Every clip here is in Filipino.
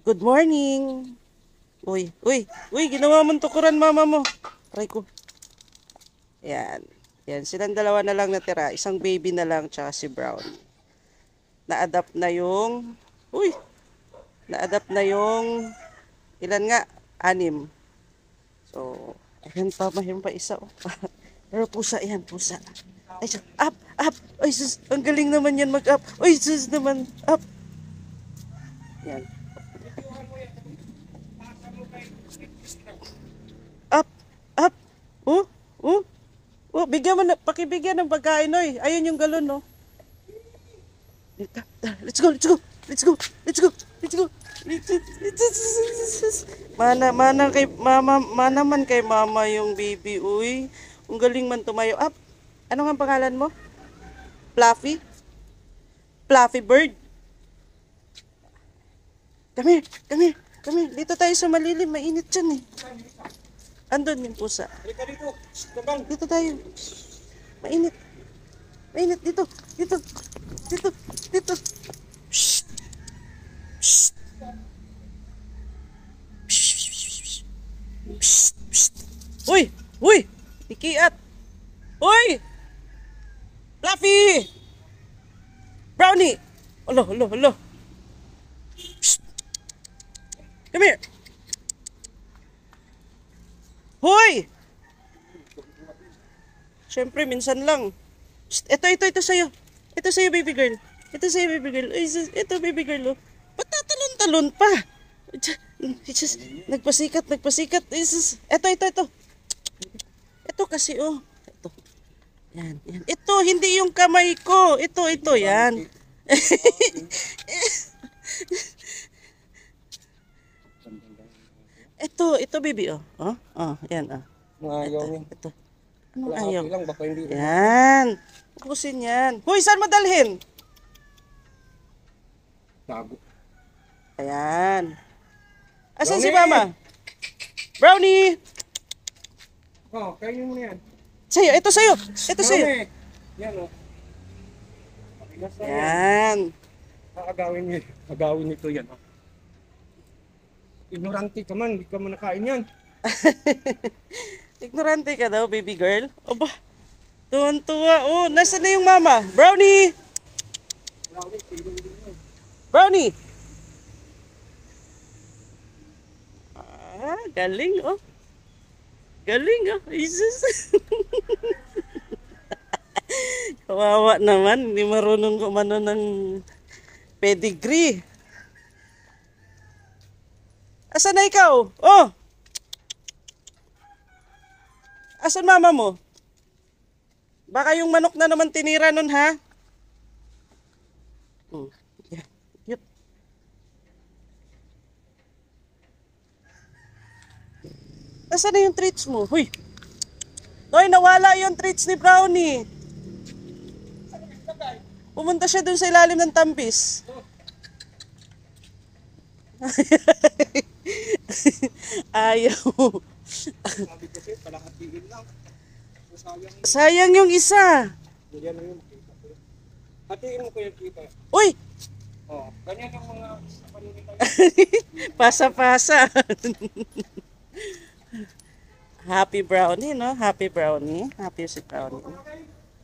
Good morning. Uy, uy, uy, ginawa mong tukuran mama mo. Try ko. Yan. Yan, silang dalawa na lang natira. Isang baby na lang, tsaka si Brown. Na-adapt na yung, uy, na-adapt na yung, ilan nga? Anim. So, ayan pa, mayroon pa isa. Oh. Pero pusa, yan, pusa. Ay, sus, up, up. Ay, sus, ang galing naman yan mag-up. Ay, sus naman, up. Yan. Up, up. Oh, oh. Oh, bigyan mo na, pakibigyan ng pagkain, oy. Ayun yung galon, no. Let's go, let's go. Let's go. Let's go. Let's go. Mana mana kay mama, mana man kay mama yung baby, uy. Ang galing man tumayo. Up. Ano nga ang pangalan mo? Fluffy? Fluffy bird. Come here, come here, come here. Dito tayo sa malilim, mainit dyan eh. Andun yung pusa. Halika dito. Tabang. Dito tayo. Mainit. Mainit dito. Dito. Dito. Dito. Shh. Shh. Uy! Uy! Ikiat! Uy! Fluffy! Brownie! Alo, alo, alo. Shh. Come here. Hoy! Siyempre, minsan lang. Shh, ito, ito, ito sa'yo. Ito sa'yo, baby girl. Ito sa'yo, baby girl. Ay, ito, baby girl, oh. Ba't tatalon-talon pa? Just, nagpasikat, nagpasikat. Sus- Ito, ito, ito. Ito kasi, oh. Ito. Yan, yan. Ito, hindi yung kamay ko. Ito, ito, yan. ito, ito, baby, oh. Oh, oh, yan, oh. Ayaw niya. Ito. Anong Wala ayaw? lang, baka hindi. Yan. Ubusin yan. Huy, saan mo dalhin? Tago. Ayan. Asan Brownie! si mama? Brownie! Oh, kainin mo na yan. Sa'yo, ito sa'yo. Ito sa'yo. Yan o. Na yan. Yan. Agawin niyo. Agawin nito yan. Oh. Ignorante ka man, hindi ka man nakain yan. Ignorante ka daw, baby girl. Aba, tuwan-tuwa. Oh, nasaan na yung mama? Brownie! Brownie! Ah, galing, oh. Galing, oh. Jesus. Kawawa naman, hindi marunong kumano ng pedigree. Asan na ikaw? Oh! Asan mama mo? Baka yung manok na naman tinira nun, ha? Hmm. Yeah. Yep. Asan na yung treats mo? Huy! Hoy, nawala yung treats ni Brownie. Pumunta siya dun sa ilalim ng tambis. Ayaw. Sabi kasi, palahatiin lang. Sayang. Sayang yung isa. Yan na yun. Ko. Hatiin mo ko yung kita. Uy! Oh, ganyan yung mga. Pasa-pasa. Happy brownie, no? Happy brownie. Happy si brownie.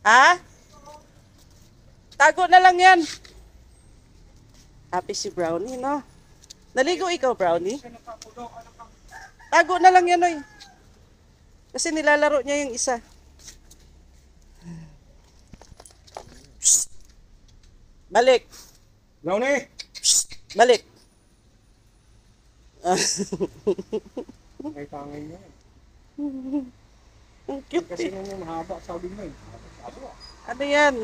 Ha? Tago na lang yan. Happy si brownie, no? Naligo ikaw, brownie? Tago na lang yan, oy. Kasi nilalaro niya yung isa. Psst. Balik. Brownie! Balik. May tangay niya. Ang cute Kasi eh. nung yung mahaba, sabi mo eh. Ano yan?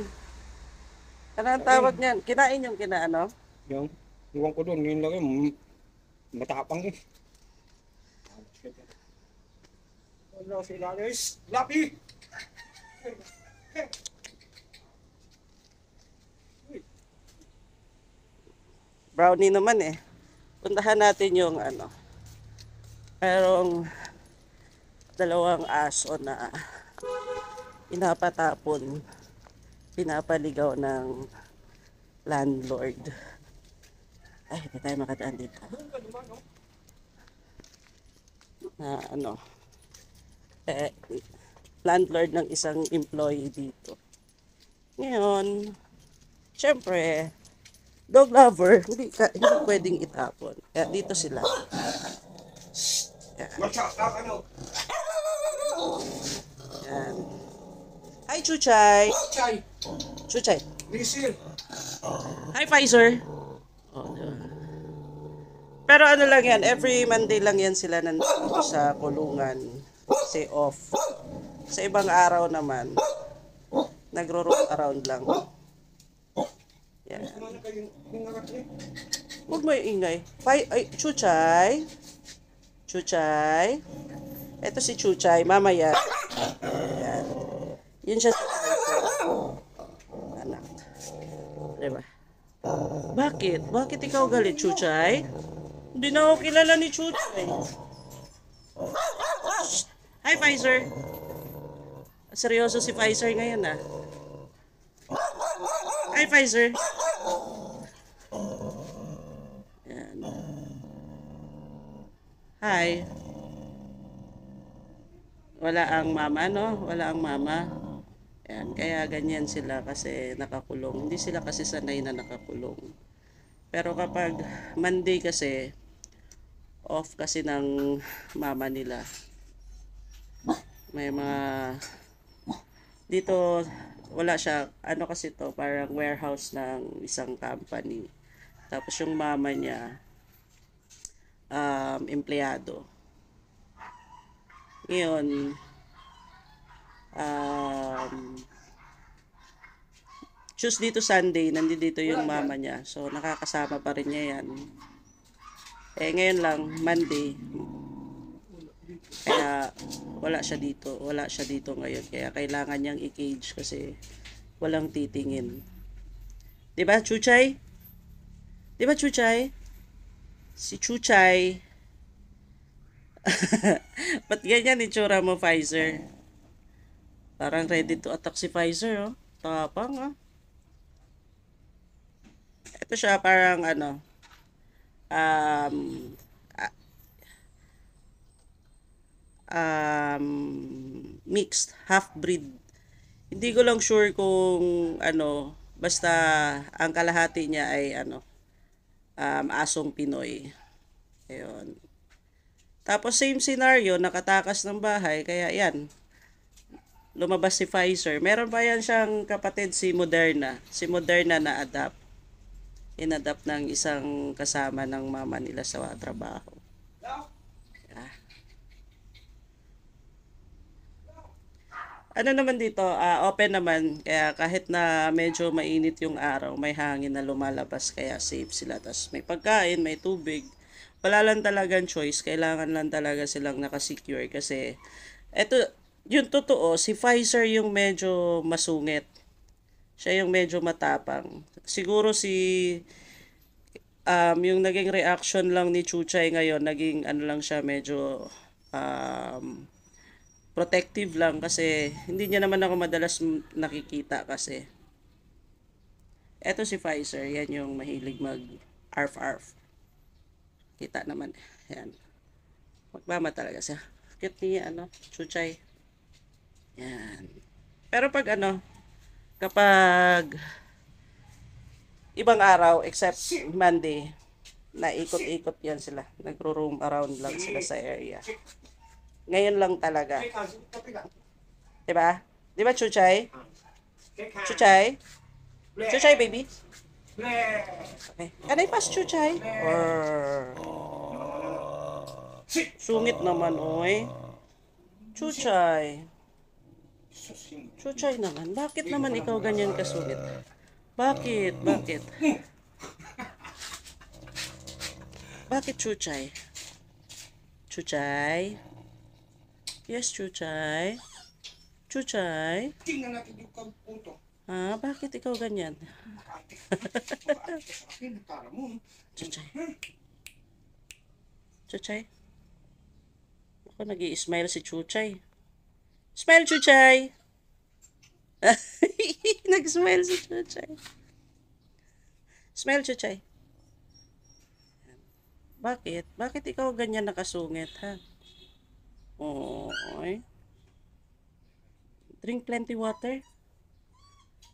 Ano ang tawag niyan? Kinain yung kinaano? Yung, iwan ko doon, yun lang yun. Matapang eh. Ano si Lanis? Lucky! Brownie naman eh. Puntahan natin yung ano. Merong dalawang aso na pinapatapon, pinapaligaw ng landlord. Ay, hindi tayo makadaan dito. Na ano, eh, landlord ng isang employee dito. Ngayon, syempre, dog lover, hindi, ka, hindi pwedeng itapon. Kaya dito sila. Ano? Yan. Hi, Chuchay! Chay, Chuchay! listen. Hi, Pfizer! Oh, diba? Pero ano lang yan, every Monday lang yan sila nandito sa kulungan. Kasi off. Sa ibang araw naman, nagro-roam around lang. Yan. Huwag mo ingay. Pai, ay, Chuchay. Chuchay. Ito si Chuchay, mamaya. Yan. Yun siya si Pfizer. Anak. Diba? Bakit? Bakit ikaw galit, Chuchay? Hindi na ako kilala ni Chuchay. Hi, Pfizer. Seryoso si Pfizer ngayon, ah. Hi, Pfizer. Yan. Hi. Wala ang mama, no? Wala ang mama. Yan, kaya ganyan sila kasi nakakulong. Hindi sila kasi sanay na nakakulong. Pero kapag Monday kasi, off kasi ng mama nila. May mga dito wala siya ano kasi to parang warehouse ng isang company. Tapos yung mama niya um empleyado. Ngayon um Tuesday to Sunday, nandito yung mama niya. So, nakakasama pa rin niya yan. Eh, ngayon lang, Monday. Kaya, wala siya dito. Wala siya dito ngayon. Kaya, kailangan niyang i-cage kasi walang titingin. 'Di ba Chuchay? 'Di ba Chuchay? Si Chuchay. Ba't ganyan itsura mo, Pfizer? Parang ready to attack si Pfizer, oh. Tapang, ah. Ito siya parang ano, um, um, mixed, half-breed. Hindi ko lang sure kung ano, basta ang kalahati niya ay ano, um, asong Pinoy. Ayun. Tapos same scenario, nakatakas ng bahay, kaya yan, lumabas si Pfizer. Meron pa yan siyang kapatid si Moderna. Si Moderna na adapt. Inadapt ng isang kasama ng mama nila sa trabaho. Ano naman dito, ah, open naman. Kaya kahit na medyo mainit yung araw, may hangin na lumalabas. Kaya safe sila. Tapos may pagkain, may tubig. Wala lang talagang choice. Kailangan lang talaga silang nakasecure. Kasi, eto, yung totoo, si Pfizer yung medyo masungit. Siya yung medyo matapang. Siguro si um, yung naging reaction lang ni Chuchay ngayon, naging ano lang siya, medyo um, protective lang kasi hindi niya naman ako madalas nakikita kasi. Eto si Pfizer, yan yung mahilig mag arf arf. Kita naman. Yan. Magmama talaga siya. Cute niya, ano, Chuchay. Yan. Pero pag ano, kapag ibang araw except Monday, naikot-ikot yan sila. Nagro-roam around lang sila sa area. Ngayon lang talaga. Diba? Diba, Chuchay? Chuchay? Chuchay, baby? Okay. Can I pass Chuchay? Sungit naman, oy. Chuchay. Chuchay naman. Bakit naman ikaw ganyan kasungit? Bakit? Bakit? Bakit Chuchay? Chuchay? Yes, Chuchay. Chuchay? Tingnan natin yung puto. Ah, bakit ikaw ganyan? Chuchay. Chuchay. Ako, nag smile si Chuchay. Smile, Chuchay! Nag-smile si Chuchay. Smile, Chuchay. Bakit? Bakit ikaw ganyan nakasungit, ha? Oy. Drink plenty water.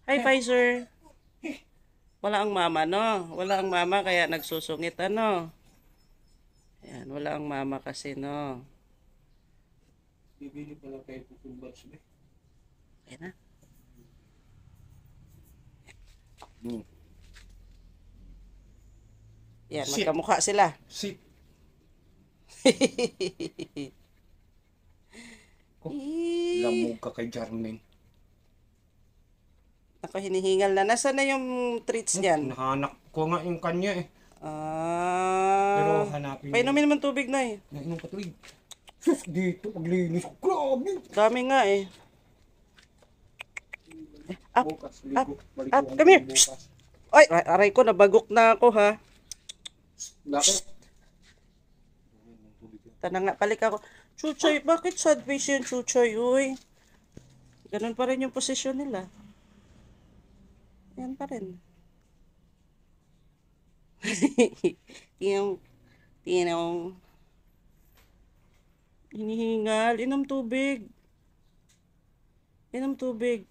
Hi, Pfizer. Wala ang mama, no? Wala ang mama, kaya nagsusungit, ano? Ayan, wala ang mama kasi, no? Bibili pala ng buds ba? Ayan na. Hmm. Yan, magkamukha sila. Sit. Eee. Lamog ka kay Jarmin. Ako, hinihingal na. Nasaan na yung treats niyan? Nahanak ko nga yung kanya eh. Ah. Pero hanapin Painumin naman tubig na eh. Nainom ka tuwig. Sus, dito, paglinis. Grabe. Dami nga eh. Up, Bukas, ligo. up, Balik up, ko come here. bukas. Ay, aray ko, nabagok na ako ha. Bakit? Tanang nga, balik ako. Chuchoy, bakit sad face yun, Chuchoy? Uy. Ganun pa rin yung posisyon nila. Yan pa rin. yung, tinong, hinihingal, inom tubig. Inom tubig.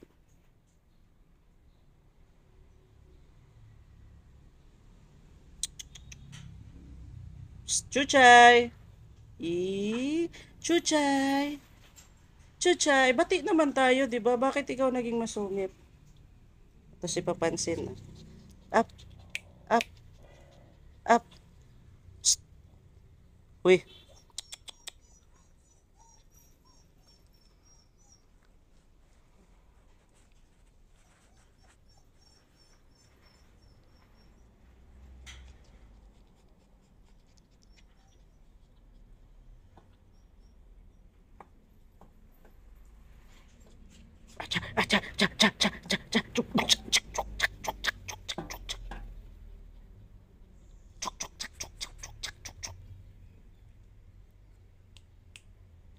Chuchay! Eh, Chuchay! Chuchay, bati naman tayo, di ba? Bakit ikaw naging masungit? Ito si papansin. Up, up, up. Uy. Come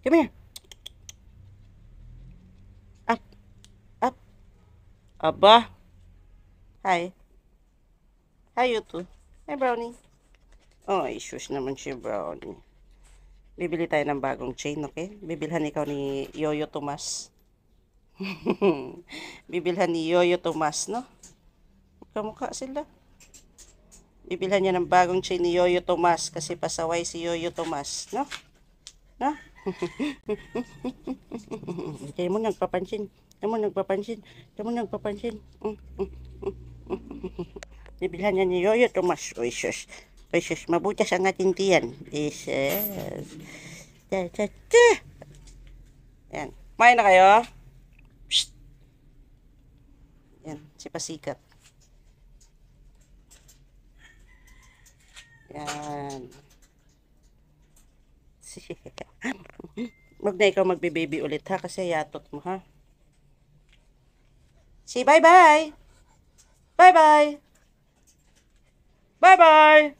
here. Up. Up. Aba. Hi. Hi, you two. Hi, Brownie. Oh, issues naman si Brownie. Bibili tayo ng bagong chain, okay? Bibilhan ikaw ni Yoyo Tomas. Bibilhan ni Yoyo Tomas, no? Kamukha sila. Bibilhan niya ng bagong chain ni Yoyo Tomas kasi pasaway si Yoyo Tomas, no? No? Kaya mo nagpapansin. Kaya mo nagpapansin. Kaya mo nagpapansin. Bibilhan niya ni Yoyo Tomas. Uy, sus. Uy, sus. Mabutas ang ating tiyan. Ta, ta. Yan. Kumain na kayo? Yan, si Pasikat. Yan. Wag na ikaw magbe-baby ulit ha, kasi yatot mo ha. Si bye-bye! Bye-bye! Bye-bye!